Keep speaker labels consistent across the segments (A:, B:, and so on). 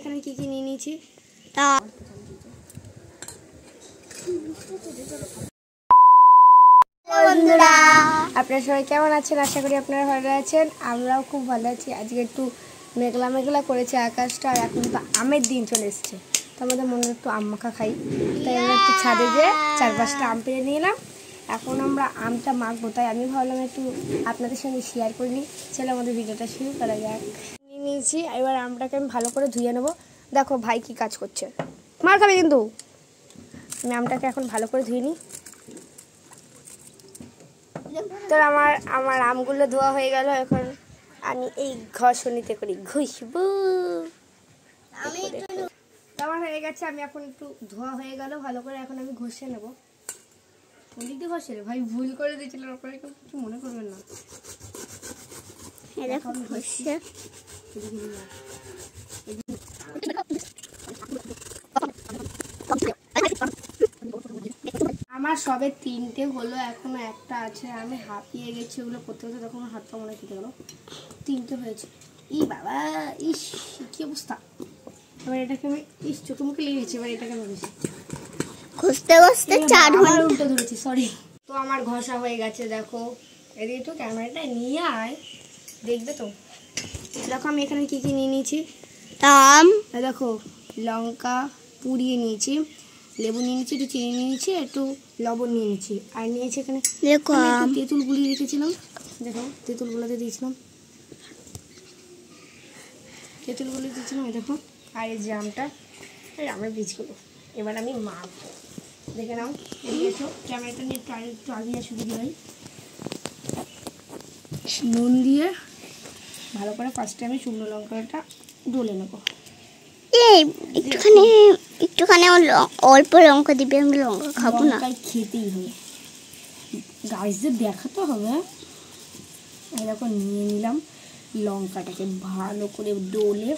A: এখানে কি কি নিয়ে নিয়েছি?
B: তা বন্ধুরা।
A: আপনারা সবাই কেমন আছেন? আশা করি আপনারা ভালো আছেন। আমরাও খুব ভালো আছি। আজকে একটু মেঘলা মেঘলা করেছে আকাশটা আর এখন তো আমের দিন চলে এসছে। তো আমাদের মনে হয় একটু আম মাখা খাই। তাই আমরা একটু ছাদে যেয়ে চার পাঁচটা আম পেরে নিয়ে এলাম। এখন আমরা আমটা মাখবো। তাই আমি ভাবলাম একটু আপনাদের সঙ্গে শেয়ার করে নিই। চলো আমাদের ভিডিওটা শুরু করা যাক। নিয়েছি এবার আমটাকে আমি ভালো করে ধুয়ে নেব। দেখো ভাই কি কাজ করছে। মার খাবে কিন্তু। আমি আমটাকে এখন ভালো করে ধুয়ে নিই। তো আমার আমার আমগুলো ধোয়া হয়ে গেল এখন আমি এই ঘষণিতে করি। ঘুষবো। আমার হয়ে গেছে আমি এখন একটু ধোয়া হয়ে গেল ভালো করে এখন আমি ঘষে নেব। দিয়ে ঘষে ভাই ভুল করে দিয়েছিলাম আপনারা কিছু মনে করবেন না। নিয়ে আয়। আমার সবে তিনটে হলো এখনও একটা আছে। আমি হাঁপিয়ে গেছি ওগুলো করতে করতে তখন হাত পা মনে কেটে গেল। তিনটে হয়েছে। ই বাবা ইস কি অবস্থা? এবার এটাকে আমি ইস চোখে মুখে লেগে গেছে এবার এটাকে আমি ঘষি
B: খুঁজতে চার ঘণ্টা।
A: উল্টো ধরেছি সরি তো আমার ঘষা হয়ে গেছে দেখো। এদিকে একটু ক্যামেরাটা নিয়ে আয়। দেখবে তো? দেখো আমি এখানে কি কি নিয়ে নিয়েছি?
B: আম
A: দেখো লঙ্কা পুড়িয়ে নিয়েছি লেবু নিয়ে নিয়েছি একটু চিনি নিয়ে নিয়েছি একটু লবণ নিয়ে নিয়েছি। আর নিয়েছি এখানে
B: দেখো
A: তেঁতুল গুলি রেখেছিলাম। দেখো তেঁতুল গুলাতে দিয়েছিলাম। তেঁতুল গুলি দিয়েছিলাম এই দেখো। আর এই জামটা এই আমের বীজগুলো এবার আমি মাখবো। দেখে নাও এসো ক্যামেরাটা নিয়ে একটু আগে একটু আগে আসো দিদি ভাই নুন দিয়ে ভালো করে ফার্স্টে আমি শুকনো লঙ্কাটা ডলে নেব।
B: একটুখানি একটুখানি অল্প লঙ্কা দিবি আমি লঙ্কা খাব না।
A: খেতেই হবে। গাছদের দেখাতে হবে এরকম নিয়ে নিলাম লঙ্কাটাকে ভালো করে ডলে।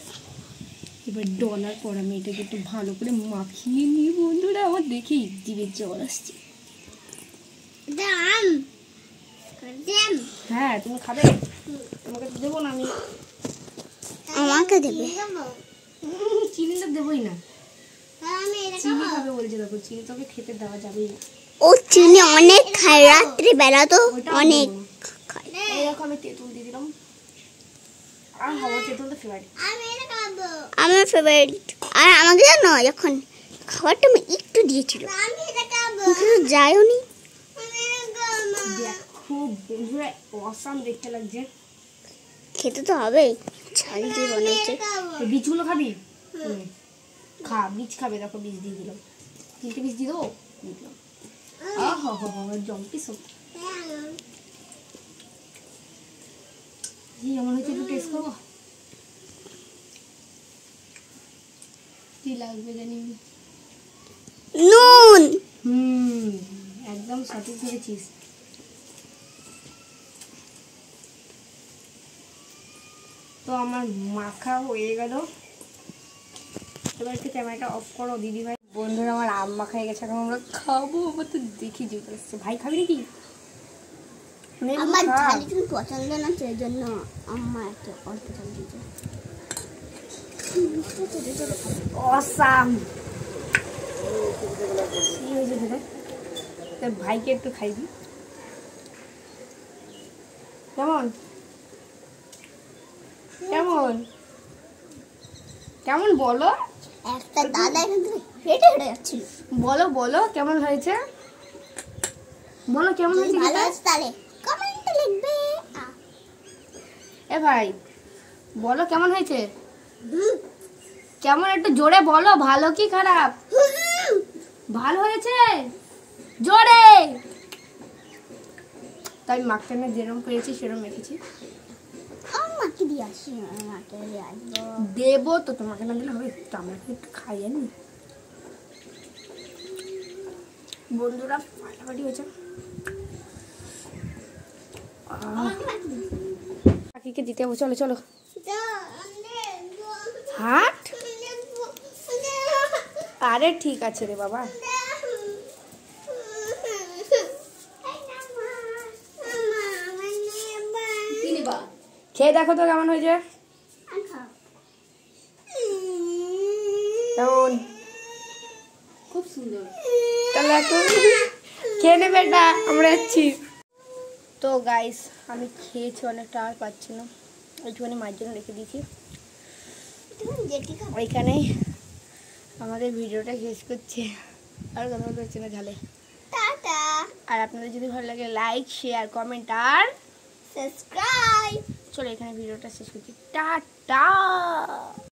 A: এবার ডলার পর আমি এটাকে একটু ভালো করে মাখিয়ে নিয়ে বন্ধুরা। আমার দেখেই জিভে জল আসছে। হ্যাঁ তুমি খাবে? দেবো না আমি?
B: আমাকে দেবে।
A: চিনি তো দেবোই না। চিনি খাবে বলছে দেখো চিনি তোকে খেতে দেওয়া যাবেই না।
B: ও চিনি অনেক খায় রাত্রি বেলা তো অনেক খায়
A: এইরকম আমি তেঁতুল দিয়ে দিলাম। আর হওয়া তেঁতুল তো ফেভারিট
B: আমার ফেভারিট আর আমাকে জানো যখন খাবারটা আমি একটু দিয়েছিল মুখে তো যায়ও নি
A: দেখো বন্ধুরা অসাম দেখতে লাগছে।
B: খেতে তো হবেই। ছাল দিয়ে বানাচ্ছে।
A: বীজগুলো খাবি? খা বীজ খাবে দেখো বীজ দিয়ে দিলাম তিনটে বীজ দিয়ে দেবো? দিলাম আহ হ হ জম্পি সব। জি আমার হচ্ছে একটু টেস্ট করব। কি লাগবে জানি? না।
B: নুন!
A: হুম একদম সঠিক ধরেছিস তো আমার মাখা হয়ে গেল। এবার একটু ক্যামেরাটা অফ করো দিদি ভাই। বন্ধুরা আমার আম মাখা হয়ে গেছে এখন আমরা খাব। আমার তো দেখি আসছে ভাই খাবি নাকি?
B: আমার
A: খা।
B: ঝাল একটু পছন্দ না সেই জন্য আমার এত অল্প ঝাল দিয়েছে
A: অসাম কি হয়েছে তোদের তোর ভাইকে একটু খাইবি। কেমন? কেমন? কেমন বলো?
B: একটা দাদা এখান থেকে হেঁটে হেঁটে যাচ্ছিল।
A: বলো বলো কেমন হয়েছে? বলো কেমন হয়েছে
B: ভালো? তাহলে? কমেন্টে লিখবে।
A: এ ভাই বলো কেমন হয়েছে? কেমন একটু জোরে বলো ভালো কি খারাপ? ভালো হয়েছে? জোরে! তাই মাকে আমি যেরকম পেয়েছি সেরকম মেখেছি
B: দিয়ে আসি আমার মাকে দিয়ে আসব
A: দেবো তো তোমাকে না দিলে হবে আমাকে একটু খাইয়ে নি। বন্ধুরা, ফাটাফাটি হয়েছে। কাকিকে দিতে হবে চলো চলো হাট আরে ঠিক আছে রে বাবা।
B: কি?
A: কি? কি? কেমন
C: খুব সুন্দর।
A: তাহলে এখন খেয়ে নেবে এটা আমরা যাচ্ছি। তো গাইস আমি খেয়েছি অনেকটা আর পাচ্ছি না। একটুখানি মায়ের জন্য রেখে দিয়েছি। ওইখানেই আমাদের ভিডিওটা শেষ করছে। আর কথা বলতে হচ্ছে না ঝালে। আর আপনাদের যদি ভালো লাগে লাইক শেয়ার কমেন্ট আর
B: সাবস্ক্রাইব
A: চলো এখানে ভিডিওটা শেষ করছি। টাটা!